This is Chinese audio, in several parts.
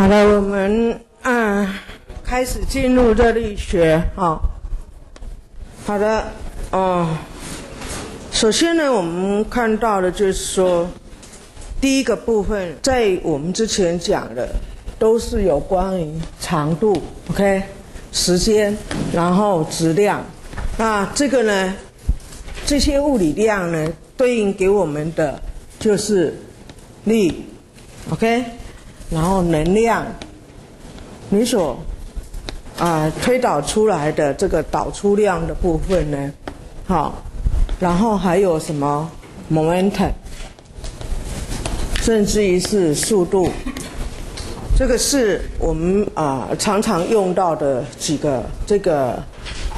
好了，我们啊开始进入热力学啊。好的，哦，首先呢，我们看到的就是说，第一个部分在我们之前讲的都是有关于长度，OK，时间，然后质量。那这个呢，这些物理量呢，对应给我们的就是力，OK，然后能量，你所啊推导出来的这个导出量的部分呢，好，然后还有什么？momentum，甚至于是速度，这个是我们啊常常用到的几个这个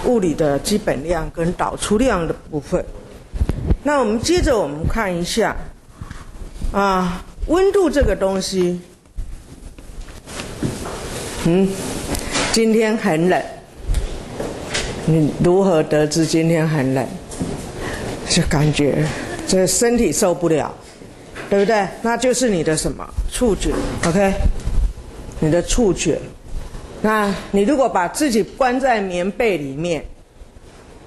物理的基本量跟导出量的部分。那我们接着我们看一下啊温度这个东西，嗯。今天很冷，你如何得知今天很冷？就感觉这身体受不了，对不对？那就是你的什么触觉？OK，你的触觉。那你如果把自己关在棉被里面，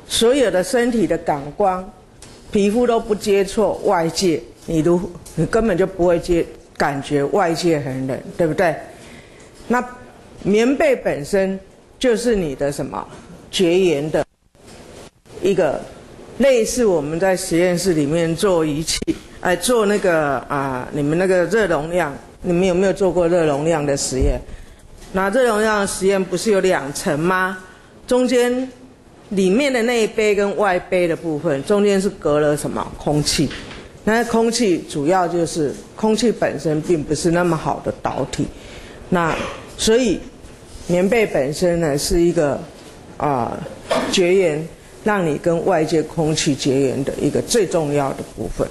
所有的身体的感官、皮肤都不接触外界，你都你根本就不会接感觉外界很冷，对不对？那。棉被本身就是你的什么绝缘的一个类似我们在实验室里面做仪器，哎，做那个啊，你们那个热容量，你们有没有做过热容量的实验？那热容量实验不是有两层吗？中间里面的那一杯跟外杯的部分，中间是隔了什么空气？那空气主要就是空气本身并不是那么好的导体，那所以。棉被本身呢是一个啊绝缘，让你跟外界空气绝缘的一个最重要的部分。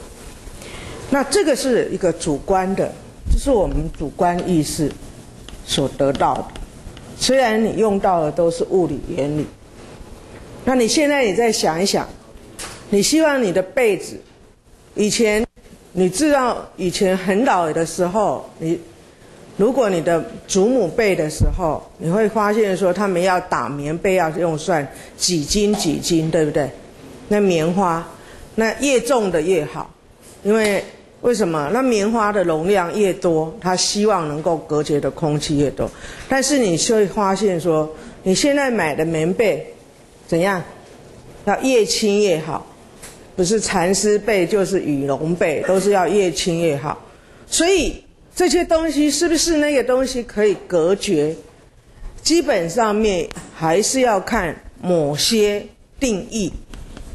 那这个是一个主观的，这是我们主观意识所得到的。虽然你用到的都是物理原理，那你现在你再想一想，你希望你的被子，以前你知道以前很老的时候你。如果你的祖母辈的时候，你会发现说他们要打棉被要用算几斤几斤，对不对？那棉花，那越重的越好，因为为什么？那棉花的容量越多，它希望能够隔绝的空气越多。但是你会发现说，你现在买的棉被怎样？要越轻越好，不是蚕丝被就是羽绒被，都是要越轻越好。所以。这些东西是不是那个东西可以隔绝？基本上面还是要看某些定义。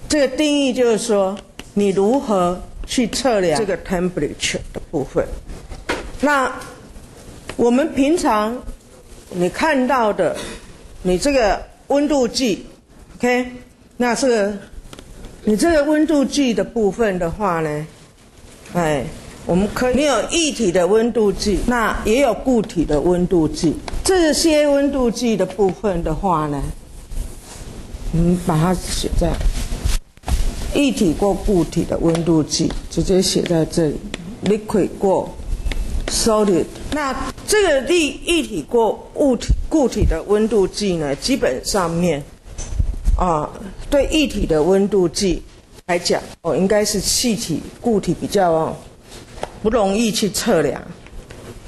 这个定义就是说，你如何去测量这个 temperature 的部分。那我们平常你看到的，你这个温度计，OK？那这个你这个温度计的部分的话呢，哎。我们可以，你有液体的温度计，那也有固体的温度计。这些温度计的部分的话呢，我们，把它写在液体过固体的温度计，直接写在这里，liquid 过 solid。那这个液液体过物体固体的温度计呢，基本上面啊，对液体的温度计来讲，哦，应该是气体固体比较哦。不容易去测量，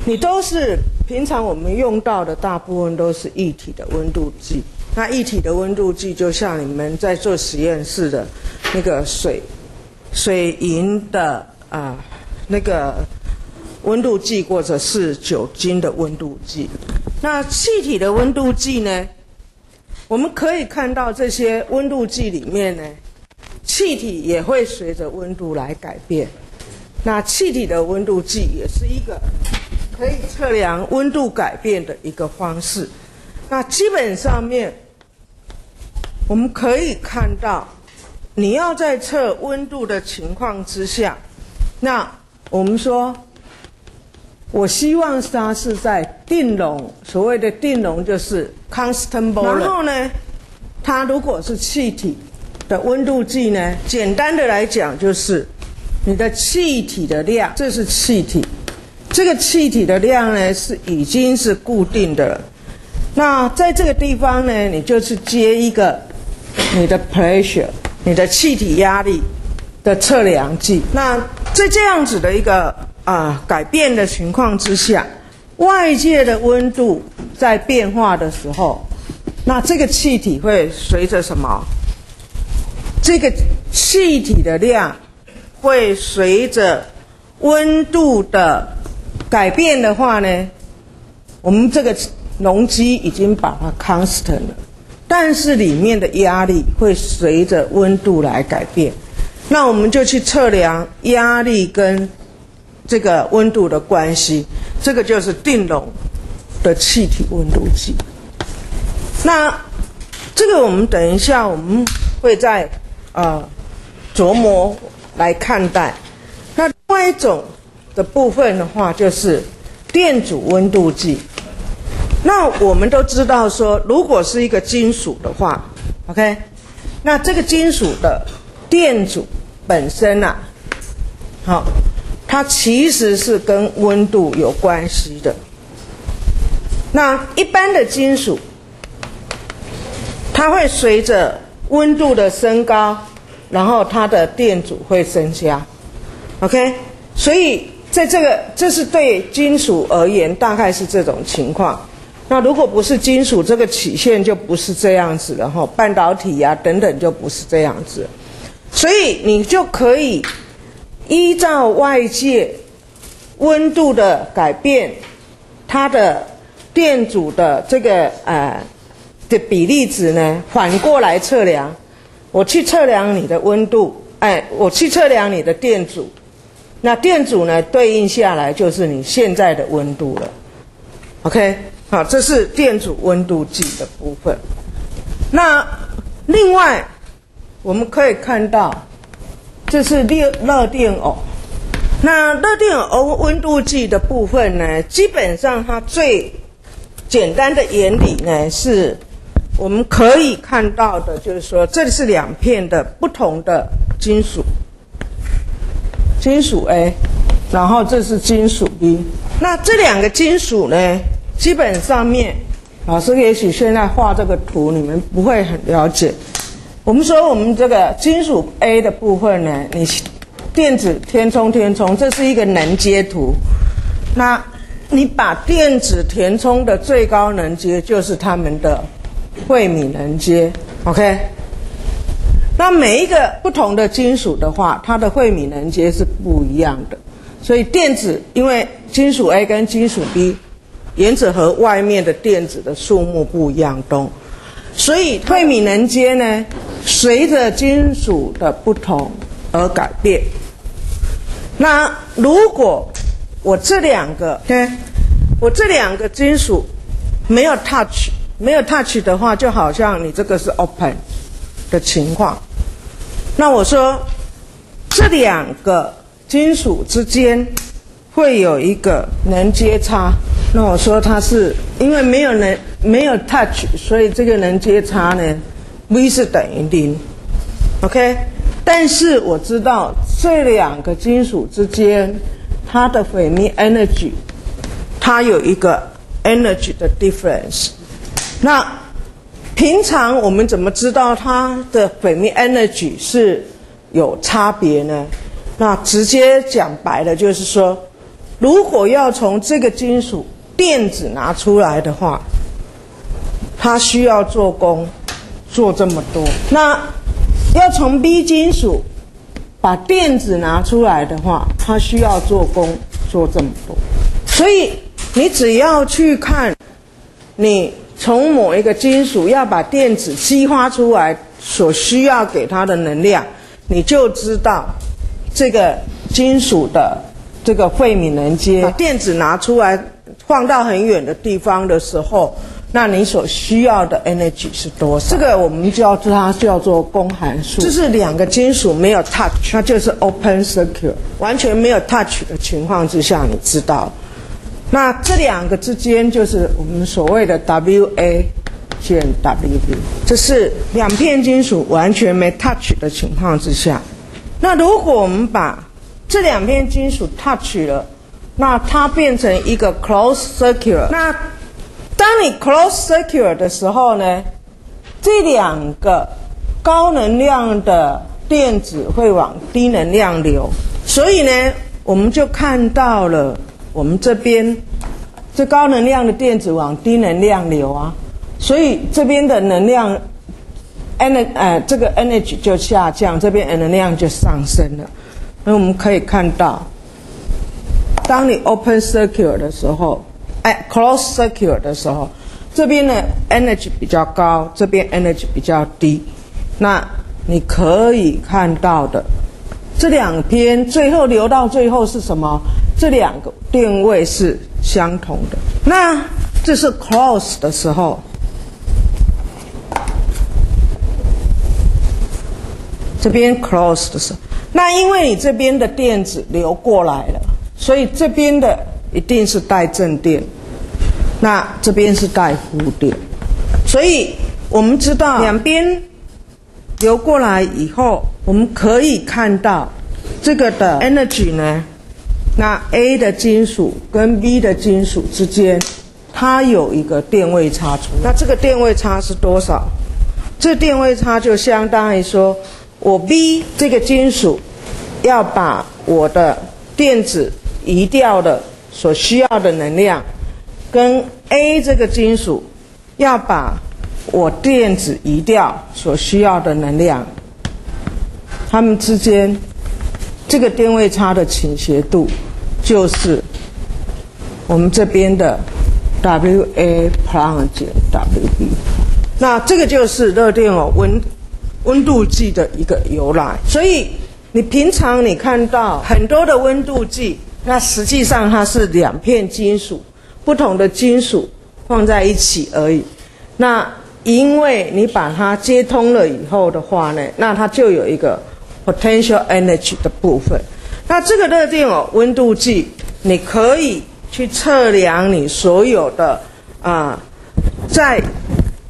你都是平常我们用到的大部分都是液体的温度计。那液体的温度计就像你们在做实验室的那个水水银的啊那个温度计，或者是酒精的温度计。那气体的温度计呢？我们可以看到这些温度计里面呢，气体也会随着温度来改变。那气体的温度计也是一个可以测量温度改变的一个方式。那基本上面，我们可以看到，你要在测温度的情况之下，那我们说，我希望它是在定容，所谓的定容就是 constant volume。然后呢，它如果是气体的温度计呢，简单的来讲就是。你的气体的量，这是气体，这个气体的量呢是已经是固定的了。那在这个地方呢，你就是接一个你的 pressure，你的气体压力的测量计。那在这样子的一个啊改变的情况之下，外界的温度在变化的时候，那这个气体会随着什么？这个气体的量会随着温度的改变的话呢，我们这个。容积已经把它 constant 了，但是里面的压力会随着温度来改变。那我们就去测量压力跟这个温度的关系，这个就是定容的气体温度计。那这个我们等一下我们会在呃琢磨来看待。那另外一种的部分的话，就是电阻温度计。那我们都知道说，如果是一个金属的话，OK，那这个金属的电阻本身啊，好，它其实是跟温度有关系的。那一般的金属，它会随着温度的升高，然后它的电阻会增加，OK，所以在这个这是对金属而言，大概是这种情况。那如果不是金属，这个曲线就不是这样子了哈。半导体呀等等就不是这样子，所以你就可以依照外界温度的改变，它的电阻的这个呃的比例值呢，反过来测量。我去测量你的温度，哎，我去测量你的电阻，那电阻呢对应下来就是你现在的温度了。OK。好，这是电阻温度计的部分。那另外，我们可以看到，这是热热电偶。那热电偶温度计的部分呢，基本上它最简单的原理呢，是我们可以看到的，就是说，这里是两片的不同的金属，金属 A，然后这是金属 B。那这两个金属呢？基本上面，老师也许现在画这个图，你们不会很了解。我们说我们这个金属 A 的部分呢，你电子填充填充，这是一个能阶图。那你把电子填充的最高能阶就是它们的惠米能阶，OK？那每一个不同的金属的话，它的惠米能阶是不一样的。所以电子因为金属 A 跟金属 B。原子核外面的电子的数目不一样，多，所以惠米能阶呢，随着金属的不同而改变。那如果我这两个，对，我这两个金属没有 touch，没有 touch 的话，就好像你这个是 open 的情况。那我说这两个金属之间会有一个能阶差。那我说它是因为没有能没有 touch，所以这个能阶差呢，v 是等于零，OK。但是我知道这两个金属之间它的毁灭 energy，它有一个 energy 的 difference。那平常我们怎么知道它的毁灭 energy 是有差别呢？那直接讲白了就是说，如果要从这个金属电子拿出来的话，它需要做工做这么多。那要从 B 金属把电子拿出来的话，它需要做工做这么多。所以你只要去看，你从某一个金属要把电子激发出来所需要给它的能量，你就知道这个金属的这个费米能阶电子拿出来。放到很远的地方的时候，那你所需要的 energy 是多少？这个我们叫它叫做公函数。这是两个金属没有 touch，它就是 open circuit，完全没有 touch 的情况之下，你知道，那这两个之间就是我们所谓的 WA 减 WB。这是两片金属完全没 touch 的情况之下，那如果我们把这两片金属 touch 了。那它变成一个 close circuit。那当你 close circuit 的时候呢，这两个高能量的电子会往低能量流，所以呢，我们就看到了我们这边这高能量的电子往低能量流啊，所以这边的能量，ener 呃这个 energy 就下降，这边能量就上升了。那我们可以看到，当你 open circuit 的时候，哎，close circuit 的时候，这边的 energy 比较高，这边 energy 比较低。那你可以看到的，这两边最后流到最后是什么？这两个电位是相同的。那这是 close 的时候。这边 close 的时候，那因为你这边的电子流过来了，所以这边的一定是带正电，那这边是带负电，所以我们知道两边流过来以后，我们可以看到这个的 energy 呢，那 A 的金属跟 B 的金属之间，它有一个电位差出，那这个电位差是多少？这电位差就相当于说。我 B 这个金属要把我的电子移掉的所需要的能量，跟 A 这个金属要把我电子移掉所需要的能量，它们之间这个电位差的倾斜度就是我们这边的 W A plus 减 W B，那这个就是热电偶温。温度计的一个由来，所以你平常你看到很多的温度计，那实际上它是两片金属，不同的金属放在一起而已。那因为你把它接通了以后的话呢，那它就有一个 potential energy 的部分。那这个热电哦温度计，你可以去测量你所有的啊，在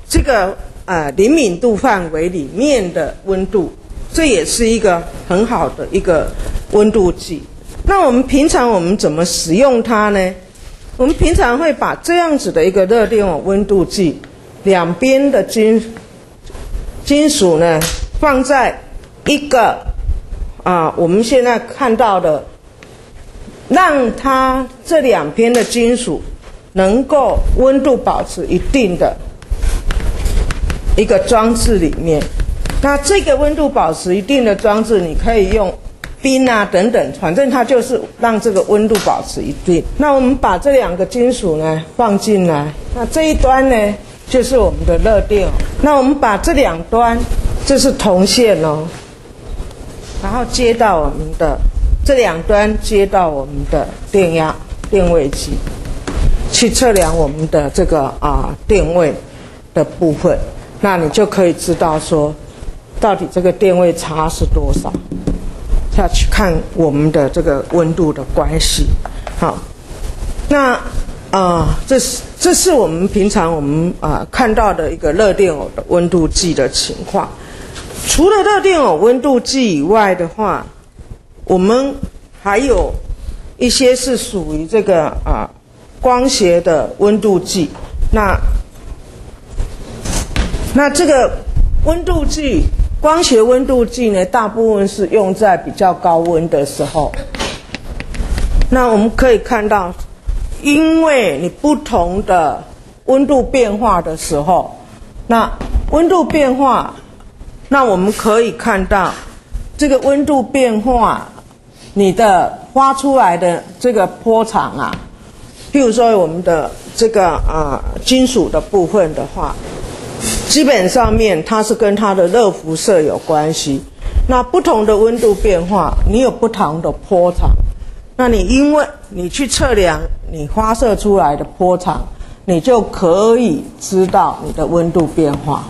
这个。啊，灵敏度范围里面的温度，这也是一个很好的一个温度计。那我们平常我们怎么使用它呢？我们平常会把这样子的一个热电偶温度计，两边的金金属呢放在一个啊，我们现在看到的，让它这两边的金属能够温度保持一定的。一个装置里面，那这个温度保持一定的装置，你可以用冰啊等等，反正它就是让这个温度保持一定。那我们把这两个金属呢放进来，那这一端呢就是我们的热电。那我们把这两端，这是铜线哦，然后接到我们的这两端接到我们的电压电位计，去测量我们的这个啊电位的部分。那你就可以知道说，到底这个电位差是多少，要去看我们的这个温度的关系。好，那啊，这是这是我们平常我们啊看到的一个热电偶的温度计的情况。除了热电偶温度计以外的话，我们还有一些是属于这个啊光学的温度计。那那这个温度计，光学温度计呢，大部分是用在比较高温的时候。那我们可以看到，因为你不同的温度变化的时候，那温度变化，那我们可以看到这个温度变化，你的发出来的这个波长啊，譬如说我们的这个啊金属的部分的话。基本上面它是跟它的热辐射有关系。那不同的温度变化，你有不同的波长。那你因为你去测量你发射出来的波长，你就可以知道你的温度变化。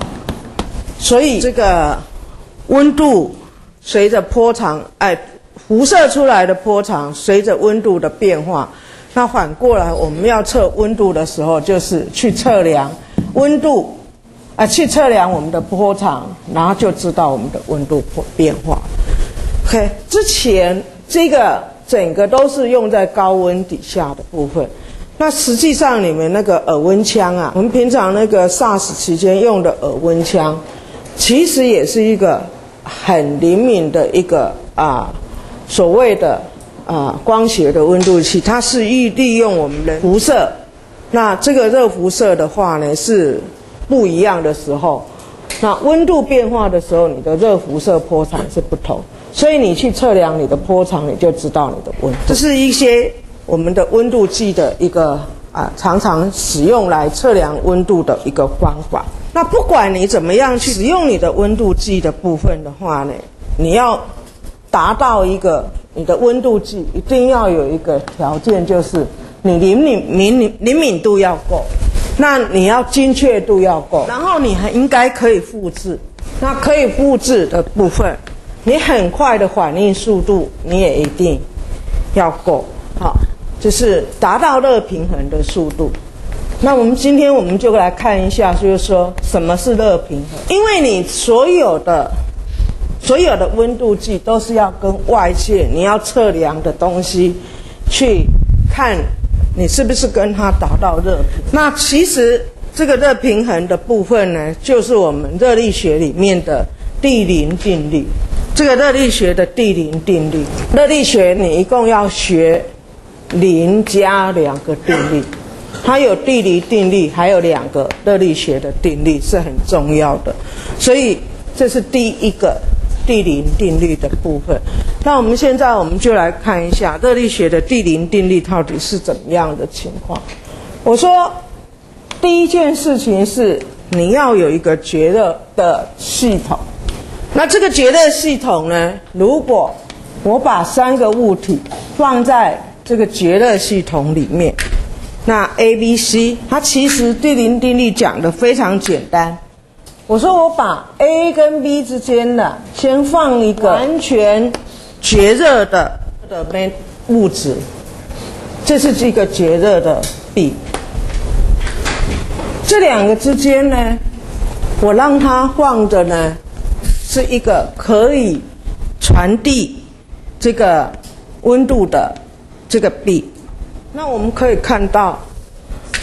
所以这个温度随着波长，哎，辐射出来的波长随着温度的变化。那反过来，我们要测温度的时候，就是去测量温度。啊，去测量我们的波长，然后就知道我们的温度变变化。OK，之前这个整个都是用在高温底下的部分。那实际上，你们那个耳温枪啊，我们平常那个 SARS 期间用的耳温枪，其实也是一个很灵敏的一个啊所谓的啊光学的温度计，它是利利用我们的辐射。那这个热辐射的话呢，是不一样的时候，那温度变化的时候，你的热辐射波长是不同，所以你去测量你的波长，你就知道你的温。这是一些。我们的温度计的一个啊，常常使用来测量温度的一个方法。那不管你怎么样去使用你的温度计的部分的话呢，你要达到一个你的温度计一定要有一个条件，就是你灵敏敏灵灵敏度要够，那你要精确度要够，然后你还应该可以复制。那可以复制的部分，你很快的反应速度你也一定要够好。就是达到热平衡的速度。那我们今天我们就来看一下，就是说什么是热平衡？因为你所有的所有的温度计都是要跟外界你要测量的东西去看，你是不是跟它达到热平？那其实这个热平衡的部分呢，就是我们热力学里面的第零定律。这个热力学的第零定律，热力学你一共要学。零加两个定律，它有地理定律，还有两个热力学的定律是很重要的，所以这是第一个地理定律的部分。那我们现在我们就来看一下热力学的地理定律到底是怎么样的情况。我说第一件事情是你要有一个绝热的系统，那这个绝热系统呢，如果我把三个物体放在这个绝热系统里面，那 A、B、C，它其实对零定律讲的非常简单。我说我把 A 跟 B 之间的先放一个完全绝热的的物质，这是这个绝热的 B。这两个之间呢，我让它放的呢是一个可以传递这个温度的。这个 B，那我们可以看到，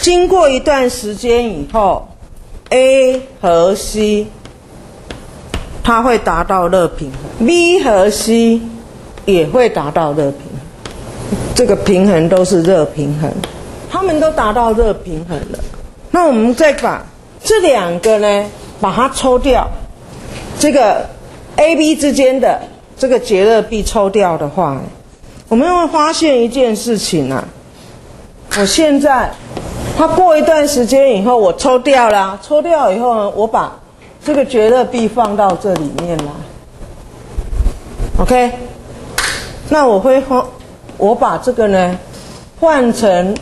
经过一段时间以后，A 和 C 它会达到热平衡，B 和 C 也会达到热平衡，这个平衡都是热平衡，它们都达到热平衡了。那我们再把这两个呢，把它抽掉，这个 A、B 之间的这个绝热壁抽掉的话。我们会发现一件事情啊，我现在，它过一段时间以后，我抽掉了，抽掉以后呢，我把这个绝热壁放到这里面来，OK，那我会换，我把这个呢换成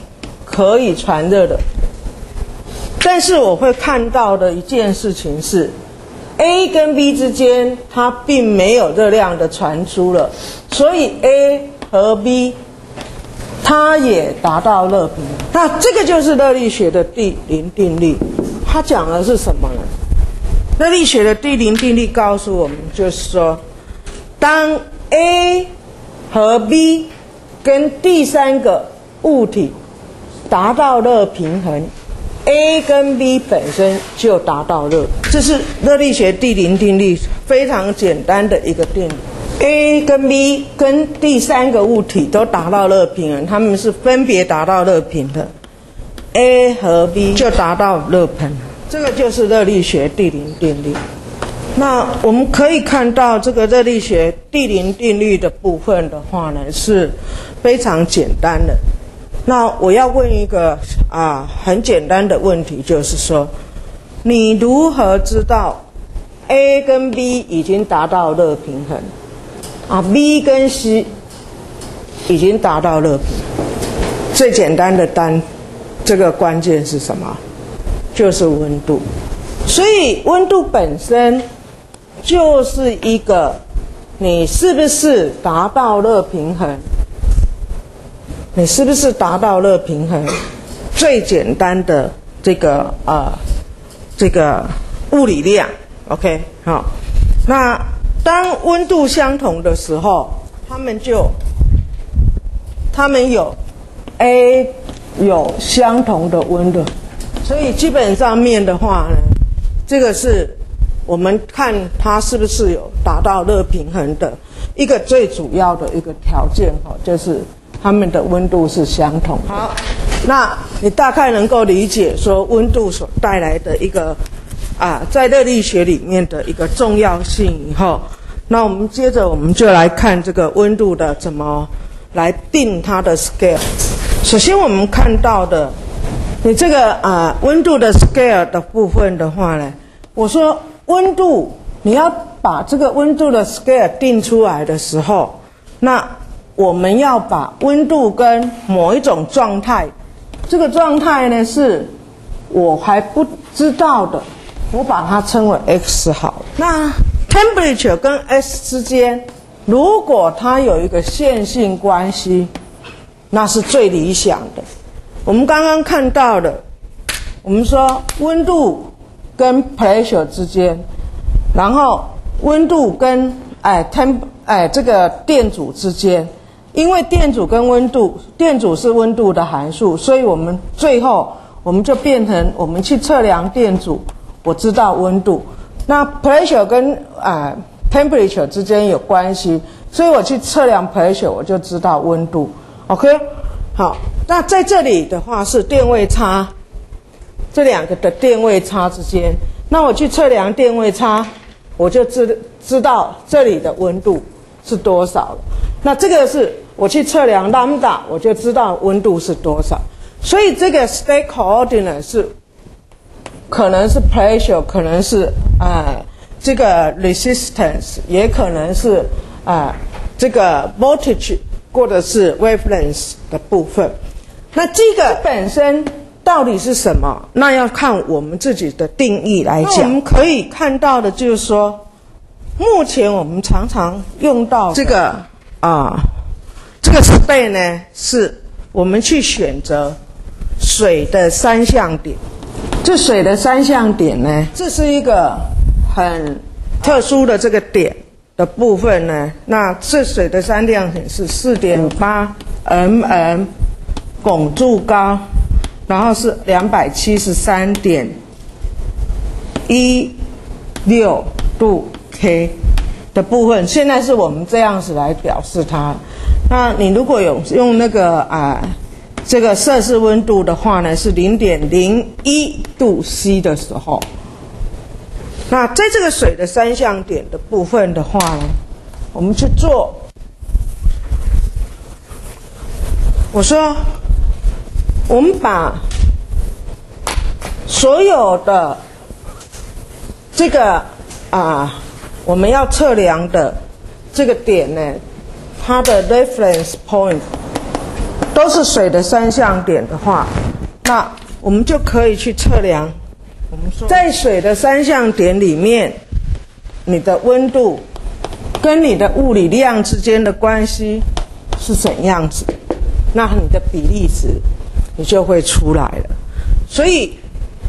可以传热的，但是我会看到的一件事情是，A 跟 B 之间它并没有热量的传出了，所以 A。和 B，它也达到热平衡。那这个就是热力学的第零定律。它讲的是什么呢？热力学的第零定律告诉我们，就是说，当 A 和 B 跟第三个物体达到热平衡，A 跟 B 本身就达到热。这是热力学第零定律非常简单的一个定律。A 跟 B 跟第三个物体都达到热平衡，它们是分别达到热平衡，A 和 B 就达到热平衡，这个就是热力学第零定律。那我们可以看到这个热力学第零定律的部分的话呢，是非常简单的。那我要问一个啊很简单的问题，就是说，你如何知道 A 跟 B 已经达到热平衡？啊，B 跟 C 已经达到热平，最简单的单，这个关键是什么？就是温度。所以温度本身就是一个，你是不是达到热平衡？你是不是达到热平衡？最简单的这个啊，这个物理量，OK，好，那。当温度相同的时候，他们就他们有 A 有相同的温度，所以基本上面的话呢，这个是我们看它是不是有达到热平衡的一个最主要的一个条件哈，就是它们的温度是相同。好，那你大概能够理解说温度所带来的一个啊，在热力学里面的一个重要性以后。那我们接着，我们就来看这个温度的怎么来定它的 scale。首先，我们看到的，你这个啊温度的 scale 的部分的话呢，我说温度你要把这个温度的 scale 定出来的时候，那我们要把温度跟某一种状态，这个状态呢是我还不知道的，我把它称为 x 好。那 temperature 跟 S 之间，如果它有一个线性关系，那是最理想的。我们刚刚看到的，我们说温度跟 pressure 之间，然后温度跟哎 temp 哎这个电阻之间，因为电阻跟温度，电阻是温度的函数，所以我们最后我们就变成我们去测量电阻，我知道温度。那 pressure 跟啊 temperature 之间有关系，所以我去测量 pressure，我就知道温度。OK，好，那在这里的话是电位差，这两个的电位差之间，那我去测量电位差，我就知知道这里的温度是多少了。那这个是我去测量 lambda，我就知道温度是多少。所以这个 state coordinate 是。可能是 pressure，可能是啊这个 resistance，也可能是啊这个 voltage，或者是 wavelength 的部分。那这个本身到底是什么？那要看我们自己的定义来讲。我们可以看到的就是说，目前我们常常用到这个啊这个 state 呢，是我们去选择水的三项点。这水的三项点呢？这是一个很特殊的这个点的部分呢。那这水的三项点是四点八 mm 汞柱高，然后是两百七十三点一六度 K 的部分。现在是我们这样子来表示它。那你如果有用那个啊？这个摄氏温度的话呢，是零点零一度 C 的时候。那在这个水的三项点的部分的话呢，我们去做。我说，我们把所有的这个啊，我们要测量的这个点呢，它的 reference point。都是水的三项点的话，那我们就可以去测量。我们说，在水的三项点里面，你的温度跟你的物理量之间的关系是怎样子？那你的比例值你就会出来了。所以，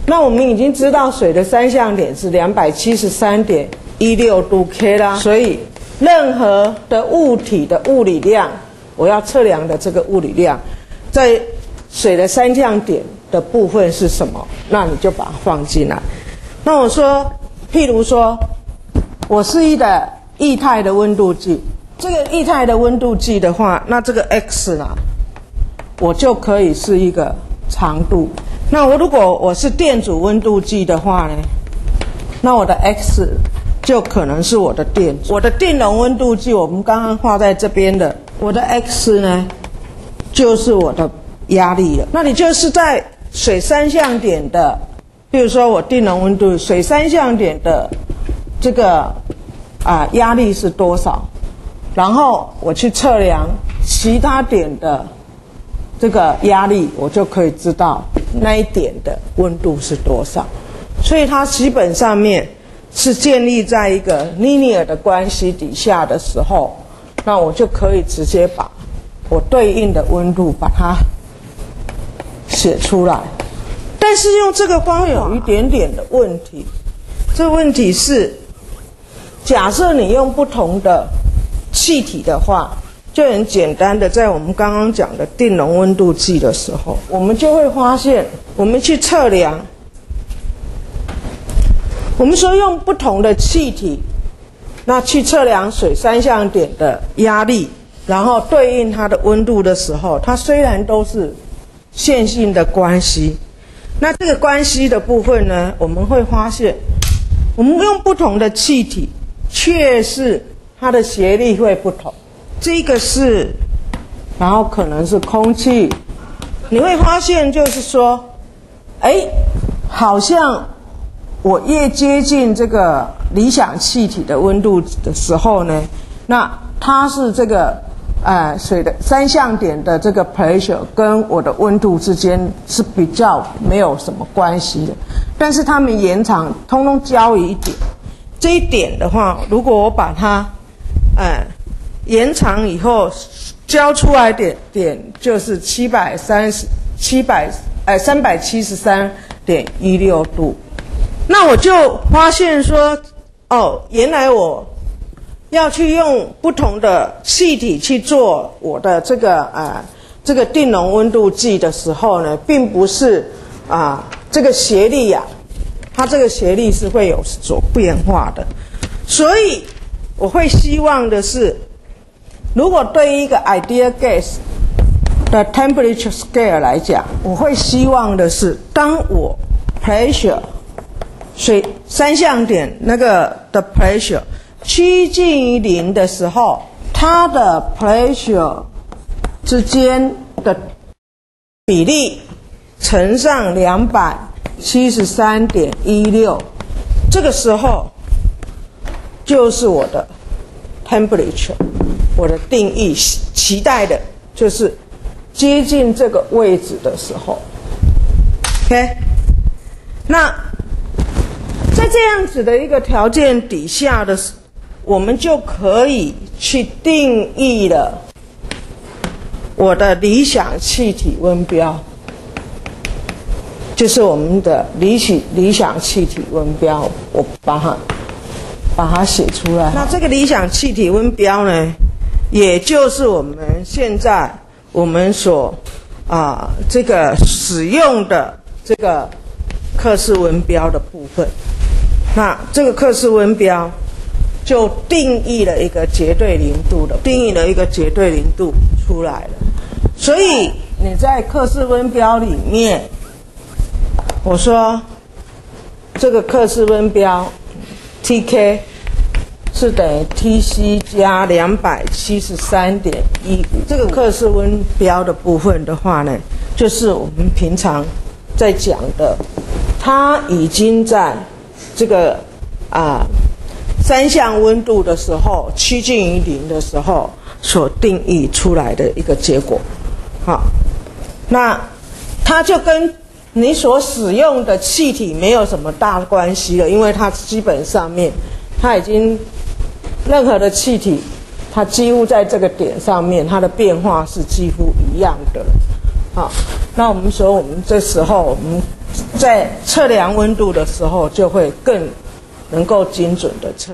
那我们已经知道水的三项点是两百七十三点一六度 K 啦。所以，任何的物体的物理量。我要测量的这个物理量，在水的三项点的部分是什么？那你就把它放进来。那我说，譬如说，我是一的液态的温度计，这个液态的温度计的话，那这个 x 呢，我就可以是一个长度。那我如果我是电阻温度计的话呢，那我的 x 就可能是我的电。我的电容温度计，我们刚刚画在这边的。我的 x 呢，就是我的压力了。那你就是在水三项点的，比如说我定容温度，水三项点的这个啊压力是多少？然后我去测量其他点的这个压力，我就可以知道那一点的温度是多少。所以它基本上面是建立在一个 linear 的关系底下的时候。那我就可以直接把我对应的温度把它写出来，但是用这个方有一点点的问题。这问题是，假设你用不同的气体的话，就很简单的，在我们刚刚讲的定容温度计的时候，我们就会发现，我们去测量，我们说用不同的气体，那去测量水三相点的压力，然后对应它的温度的时候，它虽然都是线性的关系，那这个关系的部分呢，我们会发现，我们用不同的气体，却是它的斜率会不同。这个是，然后可能是空气，你会发现就是说，哎，好像我越接近这个理想气体的温度的时候呢，那它是这个呃水的三相点的这个 pressure 跟我的温度之间是比较没有什么关系的，但是它们延长通通交于一点，这一点的话，如果我把它，哎。延长以后，交出来点点就是七百三十七百哎三百七十三点一六度，那我就发现说，哦，原来我要去用不同的气体去做我的这个啊这个定容温度计的时候呢，并不是啊这个斜率呀，它这个斜率是会有所变化的，所以我会希望的是。如果对于一个 ideal gas 的 temperature scale 来讲，我会希望的是，当我 pressure 水三相点那个的 pressure 趋近于零的时候，它的 pressure 之间的比例乘上两百七十三点一六，这个时候就是我的 temperature。我的定义期待的就是接近这个位置的时候，OK。那这样子的一个条件底下的，我们就可以去定义了我的理想气体温标，就是我们的理想理想气体温标，我把它把它写出来。那这个理想气体温标呢？也就是我们现在我们所啊这个使用的这个克氏温标的部分，那这个克氏温标就定义了一个绝对零度的，定义了一个绝对零度出来了。所以你在克氏温标里面，我说这个克氏温标 Tk。是等于 T_C 加两百七十三点一。这个克氏温标的部分的话呢，就是我们平常在讲的，它已经在这个啊三项温度的时候趋近于零的时候所定义出来的一个结果。好，那它就跟你所使用的气体没有什么大关系了，因为它基本上面它已经。任何的气体，它几乎在这个点上面，它的变化是几乎一样的。好，那我们说，我们这时候我们在测量温度的时候，就会更能够精准的测。